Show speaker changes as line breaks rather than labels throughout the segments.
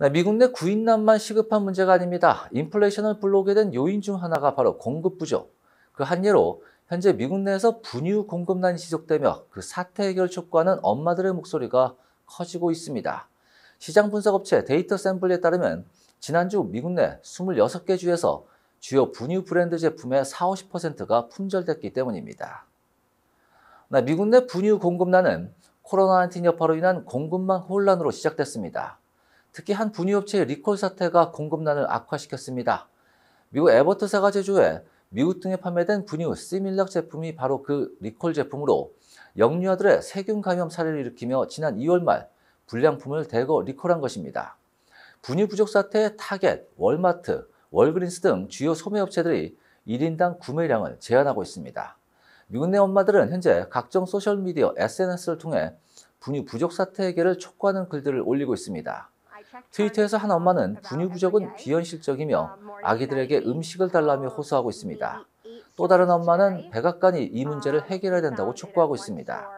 네, 미국 내 구인난만 시급한 문제가 아닙니다. 인플레이션을 불러오게 된 요인 중 하나가 바로 공급 부족. 그 한 예로 현재 미국 내에서 분유 공급난이 지속되며 그 사태 해결 촉구하는 엄마들의 목소리가 커지고 있습니다. 시장 분석업체 데이터 샘플에 따르면 지난주 미국 내 26개 주에서 주요 분유 브랜드 제품의 40, 50%가 품절됐기 때문입니다. 네, 미국 내 분유 공급난은 코로나19 여파로 인한 공급망 혼란으로 시작됐습니다. 특히 한 분유업체의 리콜 사태가 공급난을 악화시켰습니다. 미국 애보트사가 제조해 미국 등에 판매된 분유 시밀락 제품이 바로 그 리콜 제품으로 영유아들의 세균 감염 사례를 일으키며 지난 2월 말 불량품을 대거 리콜한 것입니다. 분유 부족 사태의 타겟, 월마트, 월그린스 등 주요 소매업체들이 1인당 구매량을 제한하고 있습니다. 미국 내 엄마들은 현재 각종 소셜미디어, SNS를 통해 분유 부족 사태 해결을 촉구하는 글들을 올리고 있습니다. 트위터에서 한 엄마는 분유 부족은 비현실적이며 아기들에게 음식을 달라며 호소하고 있습니다. 또 다른 엄마는 백악관이 이 문제를 해결해야 된다고 촉구하고 있습니다.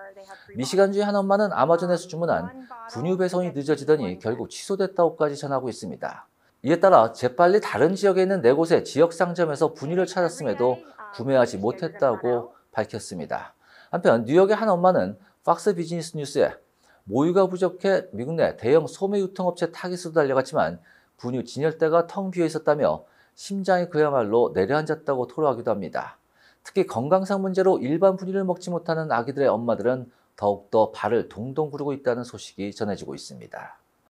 미시간주의 한 엄마는 아마존에서 주문한 분유 배송이 늦어지더니 결국 취소됐다고까지 전하고 있습니다. 이에 따라 재빨리 다른 지역에 있는 네 곳의 지역 상점에서 분유를 찾았음에도 구매하지 못했다고 밝혔습니다. 한편 뉴욕의 한 엄마는 팍스 비즈니스 뉴스에 모유가 부족해 미국 내 대형 소매 유통업체 타깃으로 달려갔지만 분유 진열대가 텅 비어 있었다며 심장이 그야말로 내려앉았다고 토로하기도 합니다. 특히 건강상 문제로 일반 분유를 먹지 못하는 아기들의 엄마들은 더욱더 발을 동동 구르고 있다는 소식이 전해지고 있습니다.